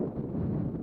あ!